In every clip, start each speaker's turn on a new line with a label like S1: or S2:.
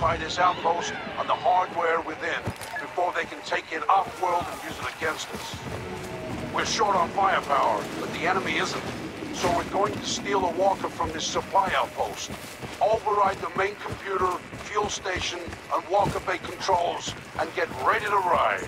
S1: fortify this outpost on the hardware within before they can take it off-world and use it against us. We're short on firepower, but the enemy isn't. So we're going to steal a walker from this supply outpost. Override the main computer, fuel station, and Walker Bay controls, and get ready to ride.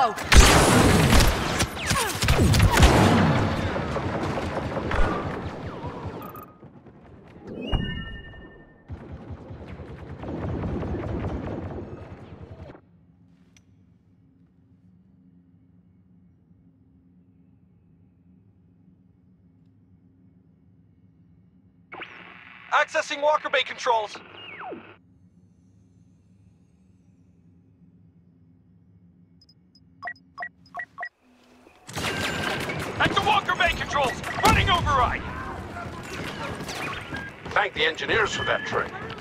S2: Wire!
S3: Accessing Walker Bay controls.
S1: Engineers for that trick.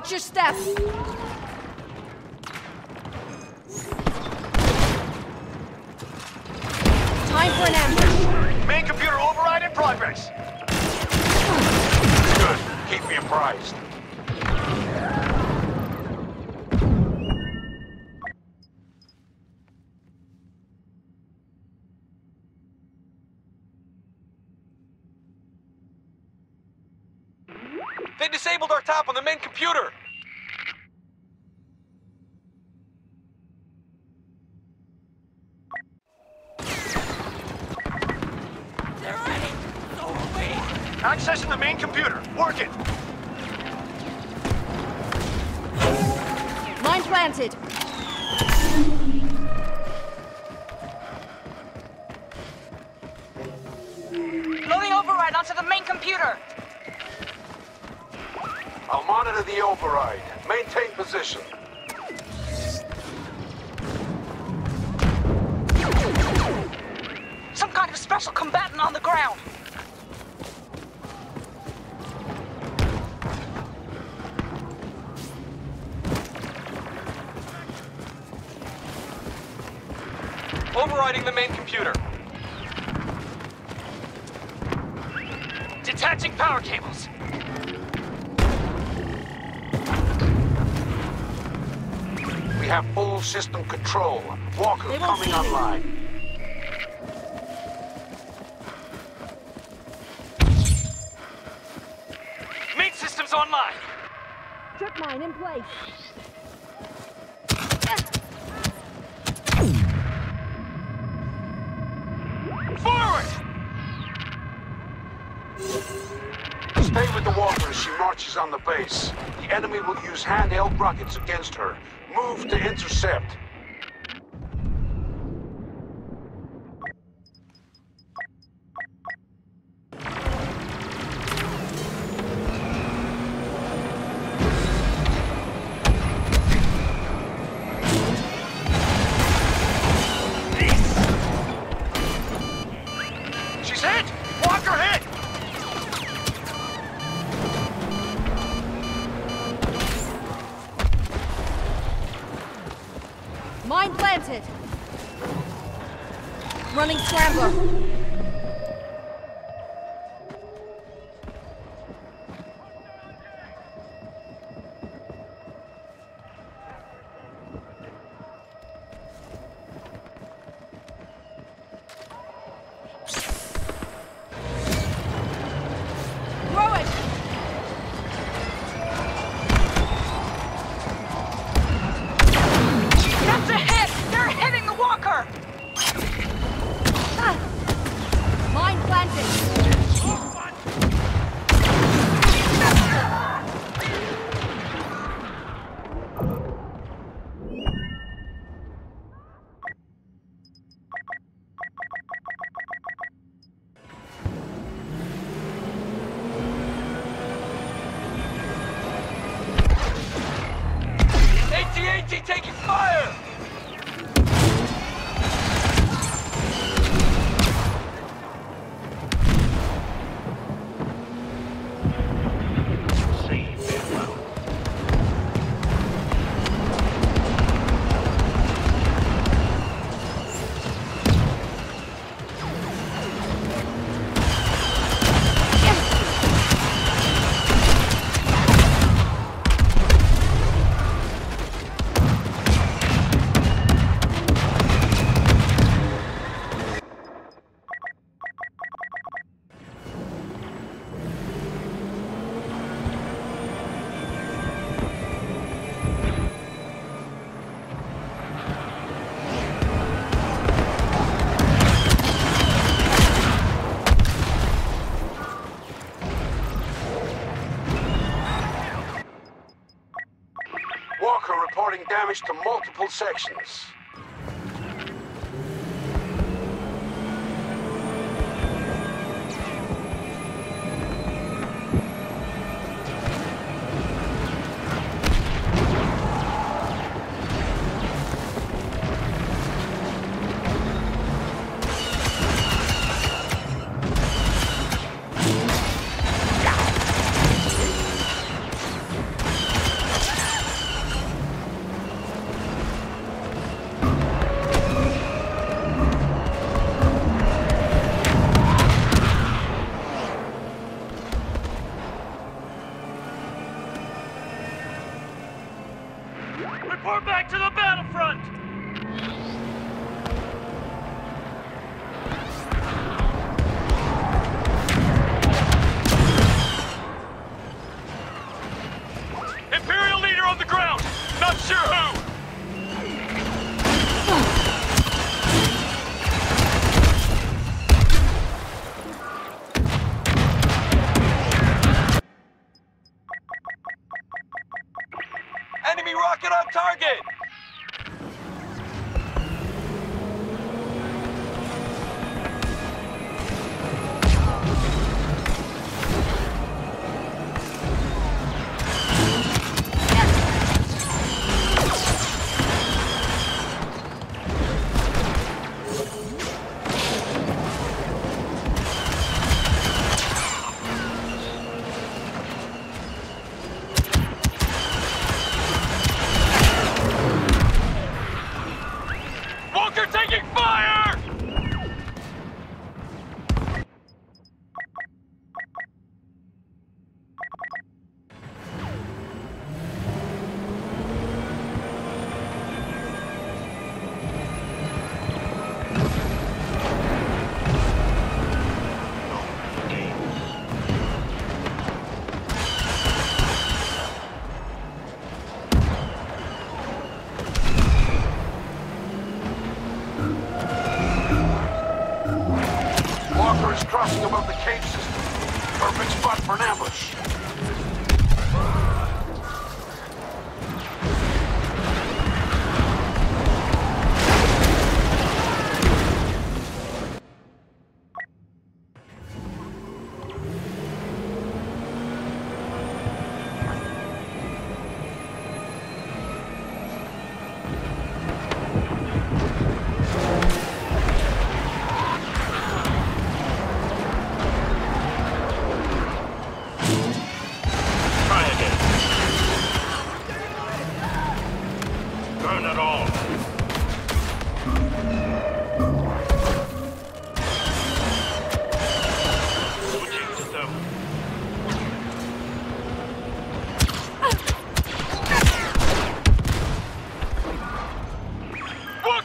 S2: Watch your step! Time for an ambush!
S3: Main computer override in progress!
S1: Good. Keep me apprised.
S3: Disabled our tap on the main computer! Accessing the main computer. Working.
S2: Mine planted!
S4: Loading override onto the main computer!
S1: I'll the override. Maintain position.
S4: Some kind of special combatant on the ground!
S3: Overriding the main computer. Detaching power cables.
S1: Have full system control. Walker coming online.
S3: Main systems online.
S2: Trip mine in place!
S3: Forward!
S1: Stay with the Walker as she marches on the base. The enemy will use handheld rockets against her. Move to intercept.
S3: Damage to multiple sections.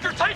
S3: Your tight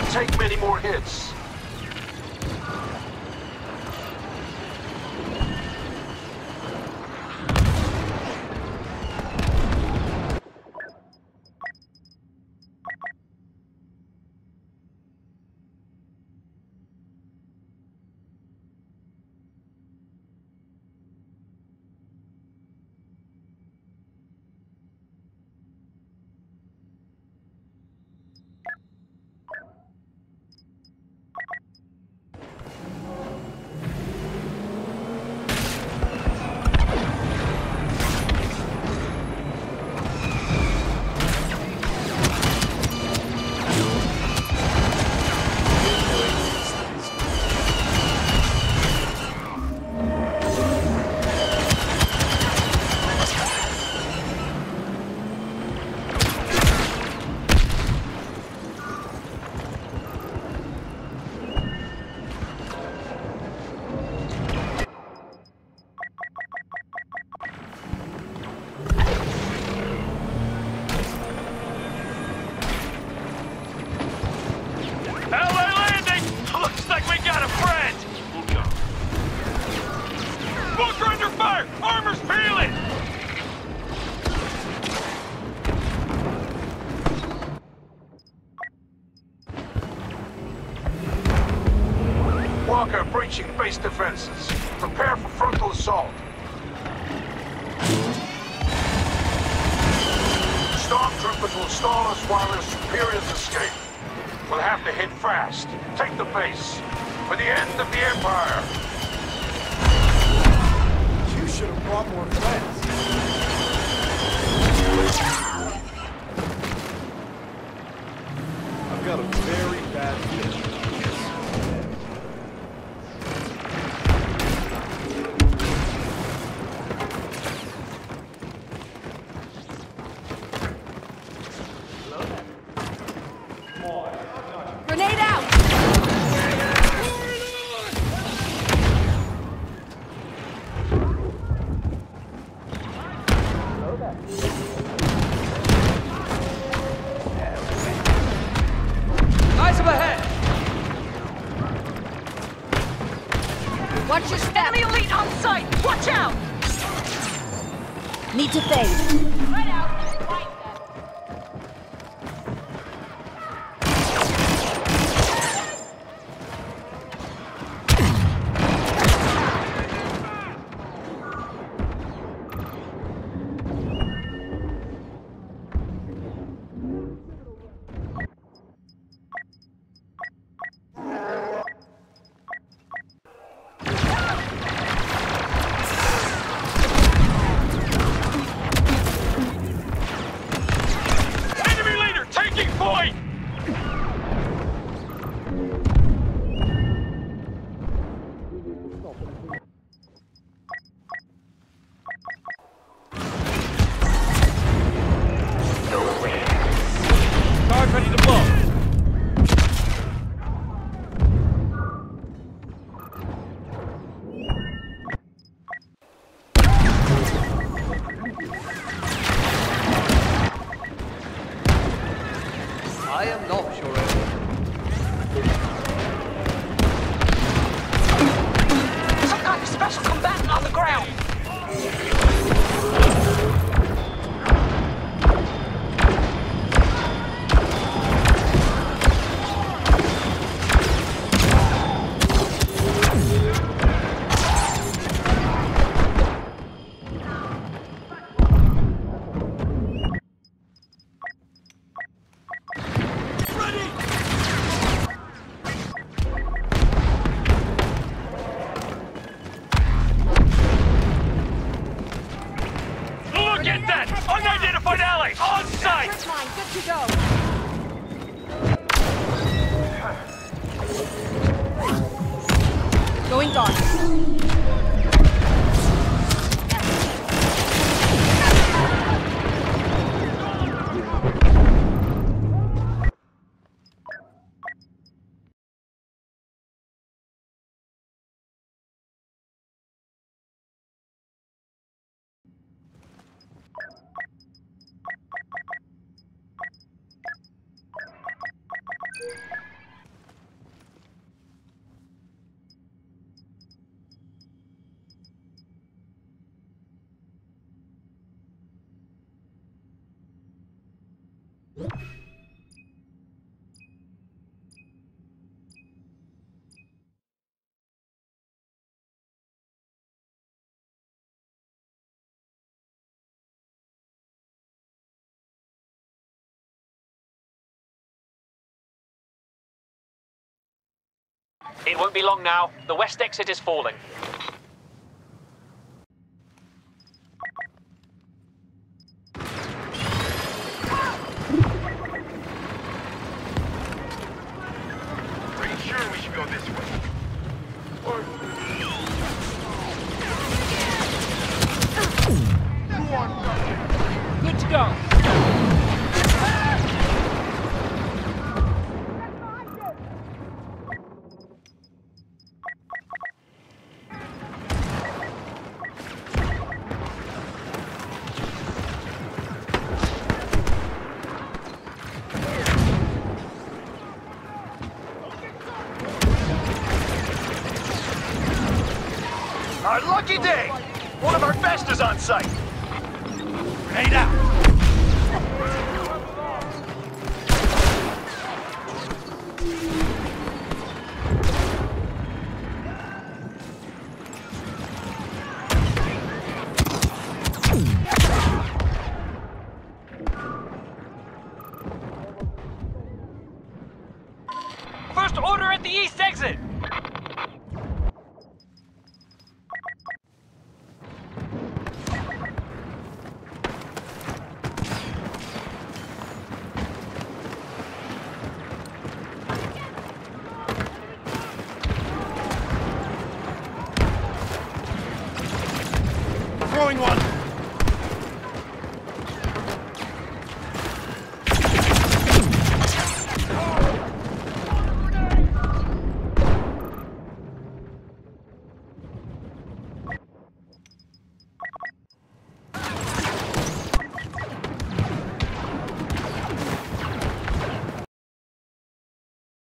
S3: can't take many more hits.
S1: Armor's peeling!
S5: more
S1: plants.
S2: Watch your step.
S4: Enemy elite on sight. Watch out.
S2: Need to fade.
S4: Right out. you go.
S2: Going dark.
S3: It won't be long now. The west exit is falling.
S5: Our lucky day! One of our best is on site. Grenade out!